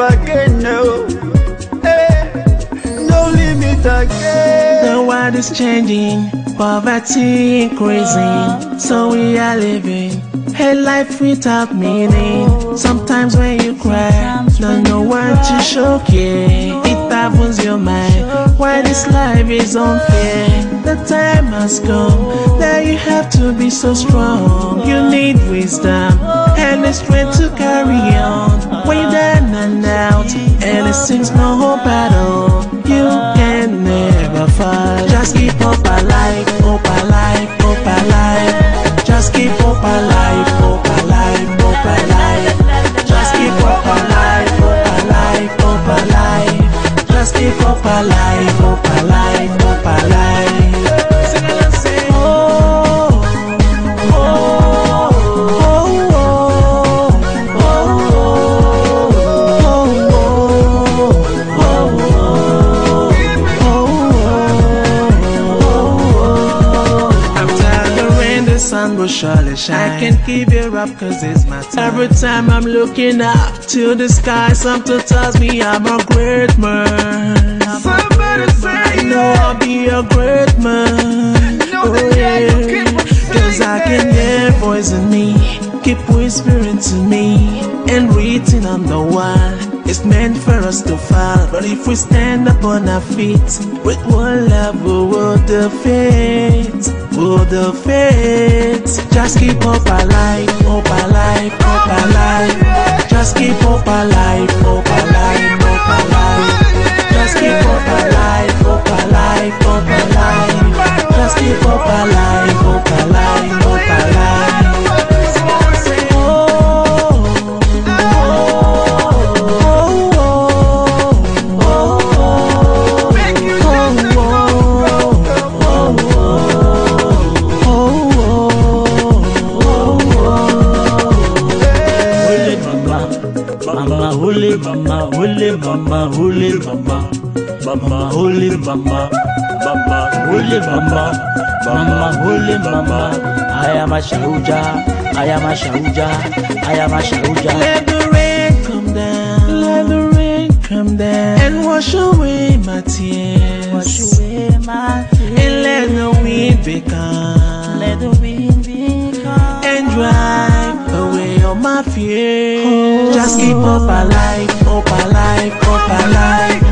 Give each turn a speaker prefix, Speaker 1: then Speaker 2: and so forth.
Speaker 1: again, no. Hey, no limit again.
Speaker 2: The world is changing, poverty increasing, so we are living a life without meaning. Sometimes when you cry, don't know what to show care. It your mind why this life is unfair. The time has come that you have to be so strong. You need wisdom and the strength to carry on. When you're down and out, and it seems no hope at all, you can never fall. Just keep hope alive, Alive, hope alive. Sing along, say, oh, oh, oh, oh, After the rain, the sun will surely shine. I can't give it up cause it's my time. Every time I'm looking up to the sky, something tells me I'm a great man. I know I'll be a great man. Oh
Speaker 1: yeah, you
Speaker 2: yeah,
Speaker 1: keep on
Speaker 2: cause I can hear voice in me, keep whispering to me, and written on the wall. It's meant for us to fall, but if we stand up on our feet, with one love we will defeat, we'll defeat. Just keep hope alive, hope alive, hope alive. Just keep hope alive, hope
Speaker 3: mama holy mama, holy mama, holy mama, mama holy mama, mama holy mama, mama holy mama. I am a shahuja, I am a shahuja, I am a shahuja.
Speaker 2: Let the rain come down, let the rain come down, and wash away my tears.
Speaker 3: Wash away my tears
Speaker 2: And let the wind be calm,
Speaker 3: Let the wind be calm.
Speaker 2: and drive all my fears. Just keep hope alive, hope alive, hope alive.